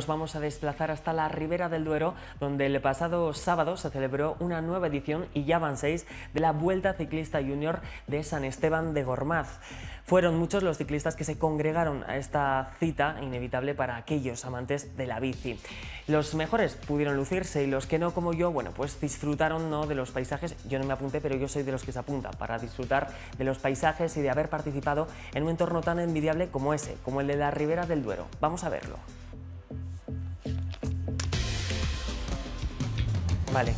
Nos vamos a desplazar hasta la Ribera del Duero, donde el pasado sábado se celebró una nueva edición, y ya van seis, de la Vuelta Ciclista Junior de San Esteban de Gormaz. Fueron muchos los ciclistas que se congregaron a esta cita inevitable para aquellos amantes de la bici. Los mejores pudieron lucirse y los que no, como yo, bueno, pues disfrutaron ¿no? de los paisajes. Yo no me apunté, pero yo soy de los que se apunta para disfrutar de los paisajes y de haber participado en un entorno tan envidiable como ese, como el de la Ribera del Duero. Vamos a verlo. Vale.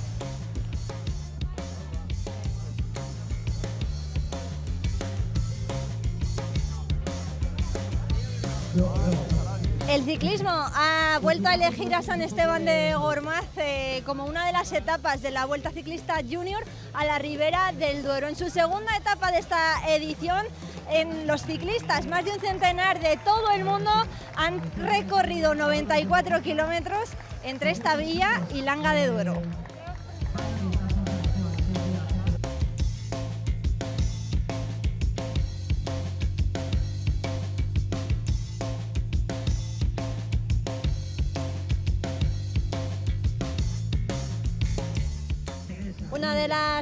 El ciclismo ha vuelto a elegir a San Esteban de Gormaz eh, como una de las etapas de la Vuelta Ciclista Junior a la Ribera del Duero. En su segunda etapa de esta edición, en los ciclistas, más de un centenar de todo el mundo han recorrido 94 kilómetros entre esta villa y Langa de Duero.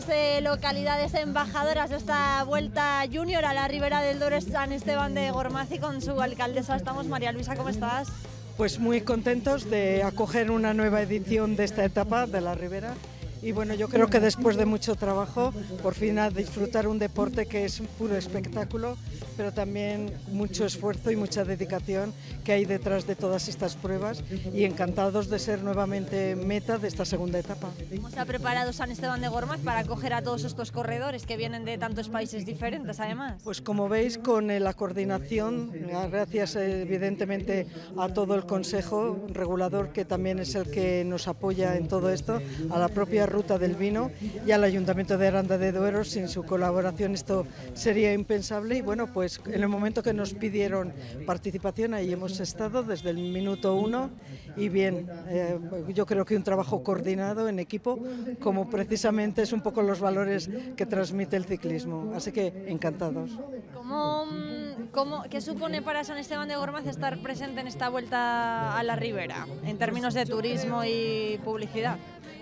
Las localidades embajadoras de esta vuelta junior a la Ribera del Duero es San Esteban de Gormaz y con su alcaldesa estamos. María Luisa, ¿cómo estás? Pues muy contentos de acoger una nueva edición de esta etapa de la Ribera y bueno, yo creo que después de mucho trabajo, por fin a disfrutar un deporte que es un puro espectáculo, pero también mucho esfuerzo y mucha dedicación que hay detrás de todas estas pruebas y encantados de ser nuevamente meta de esta segunda etapa. ¿Cómo se ha preparado San Esteban de Gormaz para acoger a todos estos corredores que vienen de tantos países diferentes además? Pues como veis, con la coordinación, gracias evidentemente a todo el Consejo Regulador que también es el que nos apoya en todo esto, a la propia Ruta del Vino y al Ayuntamiento de Aranda de Duero. Sin su colaboración esto sería impensable y bueno, pues en el momento que nos pidieron participación ahí hemos estado desde el minuto uno y bien, eh, yo creo que un trabajo coordinado en equipo como precisamente es un poco los valores que transmite el ciclismo. Así que encantados. ¿Cómo, cómo, ¿Qué supone para San Esteban de Gormaz estar presente en esta vuelta a la Ribera en términos de turismo y publicidad?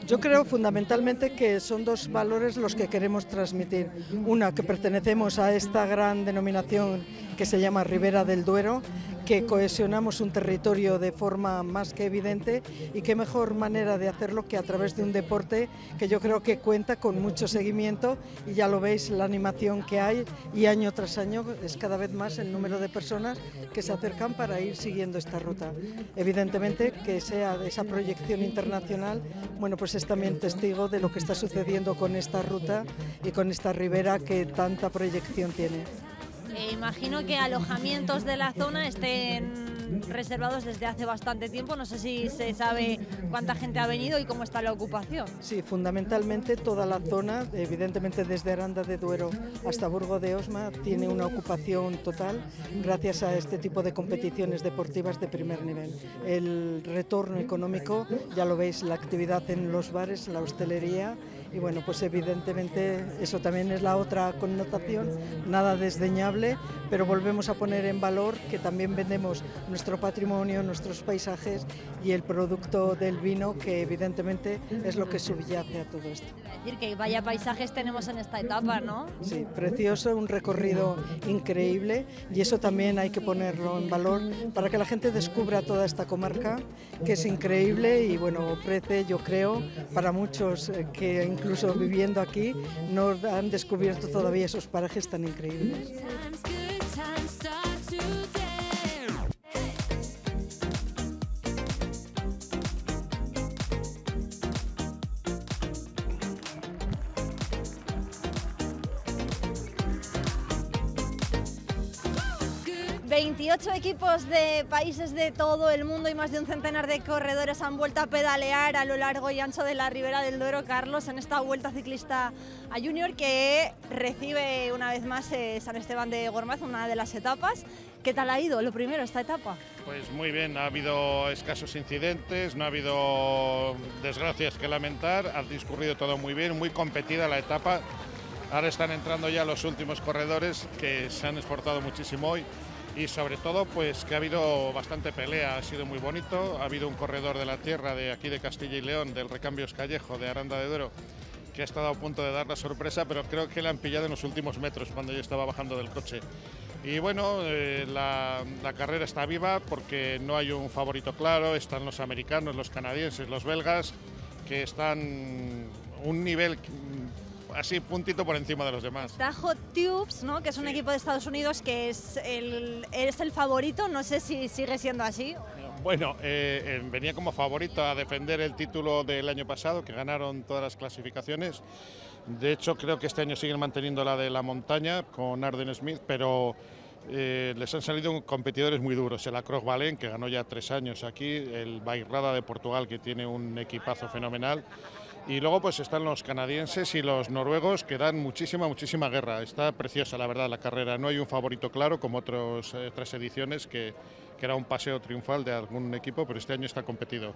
Yo creo fundamentalmente que son dos valores los que queremos transmitir. Una, que pertenecemos a esta gran denominación que se llama Ribera del Duero, que cohesionamos un territorio de forma más que evidente y qué mejor manera de hacerlo que a través de un deporte que yo creo que cuenta con mucho seguimiento y ya lo veis la animación que hay y año tras año es cada vez más el número de personas que se acercan para ir siguiendo esta ruta. Evidentemente que sea esa proyección internacional, bueno pues es también testigo de lo que está sucediendo con esta ruta y con esta ribera que tanta proyección tiene. Eh, imagino que alojamientos de la zona estén reservados desde hace bastante tiempo. No sé si se sabe cuánta gente ha venido y cómo está la ocupación. Sí, fundamentalmente toda la zona, evidentemente desde Aranda de Duero hasta Burgo de Osma, tiene una ocupación total gracias a este tipo de competiciones deportivas de primer nivel. El retorno económico, ya lo veis, la actividad en los bares, la hostelería y bueno, pues evidentemente eso también es la otra connotación, nada desdeñable, pero volvemos a poner en valor que también vendemos nuestro patrimonio, nuestros paisajes y el producto del vino, que evidentemente es lo que subyace a todo esto. Es decir, que vaya paisajes tenemos en esta etapa, ¿no? Sí, precioso, un recorrido increíble y eso también hay que ponerlo en valor para que la gente descubra toda esta comarca, que es increíble y bueno, ofrece, yo creo, para muchos eh, que incluso viviendo aquí no han descubierto todavía esos parajes tan increíbles. 28 equipos de países de todo el mundo y más de un centenar de corredores han vuelto a pedalear a lo largo y ancho de la Ribera del Duero, Carlos, en esta vuelta ciclista a Junior que recibe una vez más eh, San Esteban de Gormaz, una de las etapas. ¿Qué tal ha ido lo primero esta etapa? Pues muy bien, ha habido escasos incidentes, no ha habido desgracias que lamentar, ha discurrido todo muy bien, muy competida la etapa. Ahora están entrando ya los últimos corredores que se han esforzado muchísimo hoy y sobre todo pues que ha habido bastante pelea, ha sido muy bonito, ha habido un corredor de la tierra de aquí de Castilla y León, del Recambios Callejo de Aranda de Duero, que ha estado a punto de dar la sorpresa, pero creo que le han pillado en los últimos metros cuando yo estaba bajando del coche. Y bueno, eh, la, la, carrera está viva porque no hay un favorito claro, están los americanos, los canadienses, los belgas, que están un nivel así puntito por encima de los demás. Tubes, ¿no? que es un Sí. equipo de Estados Unidos que es el, es el favorito, no sé si sigue siendo así. Bueno, eh, eh, venía como favorito a defender el título del año pasado, que ganaron todas las clasificaciones. De hecho, creo que este año siguen manteniendo la de la montaña con Arden Smith, pero eh, les han salido competidores muy duros. El Acroc Valen, que ganó ya tres años aquí, el Bairrada de Portugal, que tiene un equipazo fenomenal. Y luego pues están los canadienses y los noruegos que dan muchísima, muchísima guerra. Está preciosa la verdad la carrera. No hay un favorito claro como otros, eh, otras ediciones que, que era un paseo triunfal de algún equipo, pero este año está competido.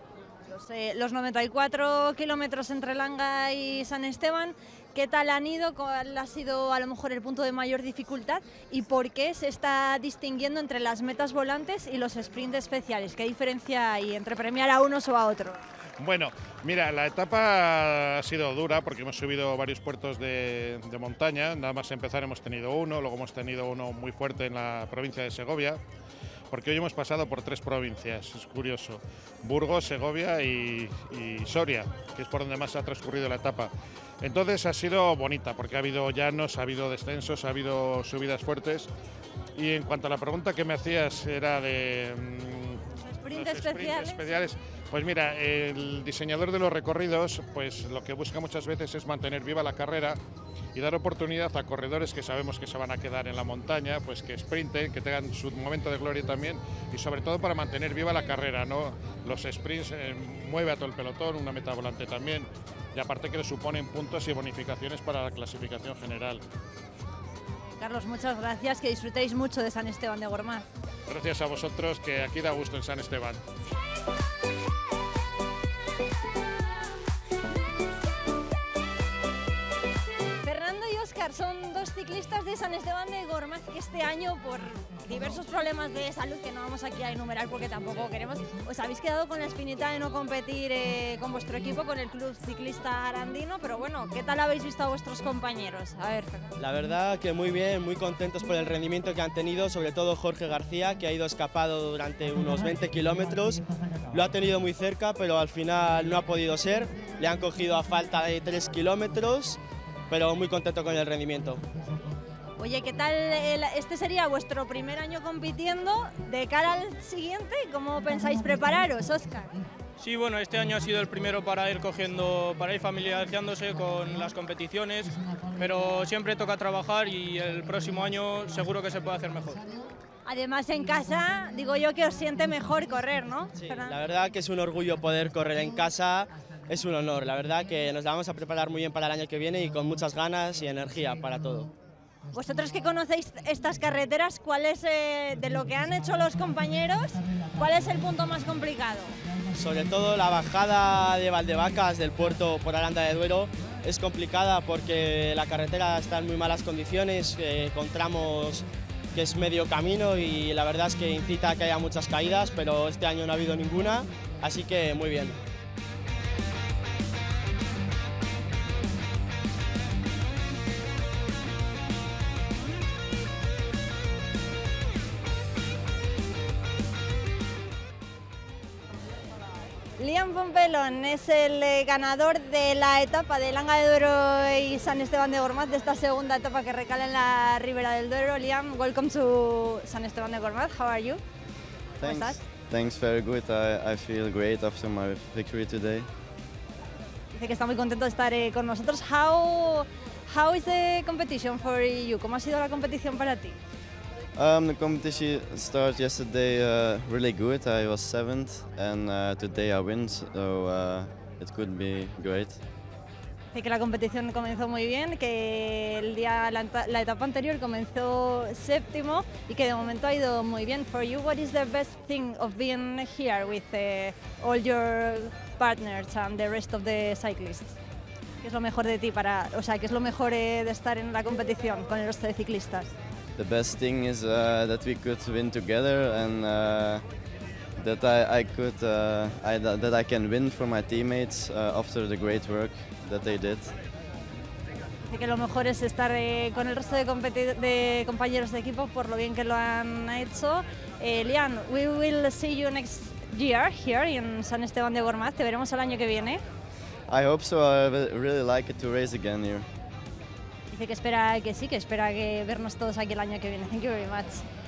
Los, eh, los 94 kilómetros entre Langa y San Esteban, ¿qué tal han ido? ¿Cuál ha sido a lo mejor el punto de mayor dificultad? ¿Y por qué se está distinguiendo entre las metas volantes y los sprints especiales? ¿Qué diferencia hay entre premiar a unos o a otros? Bueno, mira, la etapa ha sido dura porque hemos subido varios puertos de, de, montaña. Nada más empezar hemos tenido uno, luego hemos tenido uno muy fuerte en la provincia de Segovia, porque hoy hemos pasado por tres provincias, es curioso. Burgos, Segovia y, y Soria, que es por donde más ha transcurrido la etapa. Entonces ha sido bonita porque ha habido llanos, ha habido descensos, ha habido subidas fuertes. Y en cuanto a la pregunta que me hacías era de... Los sprints los especiales. especiales. Pues mira, el diseñador de los recorridos, pues lo que busca muchas veces es mantener viva la carrera y dar oportunidad a corredores que sabemos que se van a quedar en la montaña, pues que sprinten, que tengan su momento de gloria también y sobre todo para mantener viva la carrera, ¿no? Los sprints eh, mueve a todo el pelotón, una meta volante también y aparte que le suponen puntos y bonificaciones para la clasificación general. Carlos, muchas gracias, que disfrutéis mucho de San Esteban de Gormaz. Gracias a vosotros, que aquí da gusto en San Esteban. Ciclistas de San Esteban de Gormaz que este año, por diversos problemas de salud que no vamos aquí a enumerar porque tampoco queremos, os habéis quedado con la espinita de no competir eh, con vuestro equipo, con el Club Ciclista Arandino, pero bueno, ¿qué tal habéis visto a vuestros compañeros? A ver. La verdad que muy bien, muy contentos por el rendimiento que han tenido, sobre todo Jorge García, que ha ido escapado durante unos 20 kilómetros. Lo ha tenido muy cerca, pero al final no ha podido ser. Le han cogido a falta de 3 kilómetros, pero muy contento con el rendimiento. Oye, ¿qué tal? el- este sería vuestro primer año compitiendo. De cara al siguiente, ¿cómo pensáis prepararos, Óscar? Sí, bueno, este año ha sido el primero para ir cogiendo, para ir familiarizándose con las competiciones, pero siempre toca trabajar y el próximo año seguro que se puede hacer mejor. Además, en casa, digo yo que os siente mejor correr, ¿no? Sí, la verdad que es un orgullo poder correr en casa, es un honor. La verdad que nos vamos a preparar muy bien para el año que viene y con muchas ganas y energía para todo. Vosotros que conocéis estas carreteras, ¿cuál es, eh, de lo que han hecho los compañeros, cuál es el punto más complicado? Sobre todo la bajada de Valdevacas del puerto por Aranda de Duero es complicada porque la carretera está en muy malas condiciones, eh, con tramos que es medio camino y la verdad es que incita a que haya muchas caídas, pero este año no ha habido ninguna, así que muy bien. Liam Pompelón es el eh, ganador de la etapa de Langa de Duero y San Esteban de Gormaz, de esta segunda etapa que recala en la Ribera del Duero. Liam, welcome to San Esteban de Gormaz. How are you? ¿Cómo estás? Thanks, very good. I, I feel great after my victory today. Dice que está muy contento de estar eh, con nosotros. How, how is the competition for you? ¿Cómo ha sido la competición para ti? Um, the competition started yesterday uh, really good. I was seventh, and uh, today I win, so uh, it could be great. Dice que la competición comenzó muy bien, que el día, la, la etapa anterior comenzó séptimo y que de momento ha ido muy bien. For you, what is the best thing of being here with eh, all your partners and the rest of the cyclists? ¿Qué es lo mejor de ti para, o sea, qué es lo mejor eh, de estar en la competición con el resto de ciclistas? The best thing is uh, that we could win together and uh, that I, I could uh, I, that I can win for my teammates uh, after the great work that they did. Que lo mejor es estar eh, con el resto de, de compañeros de equipo por lo bien que lo han hecho. Eh, Lian, we will see you next year here in San Esteban de Gormaz. Te veremos el año que viene. I hope so. I really like it to race again here. Dice que espera que sí, que espera que vernos todos aquí el año que viene. Thank you very much.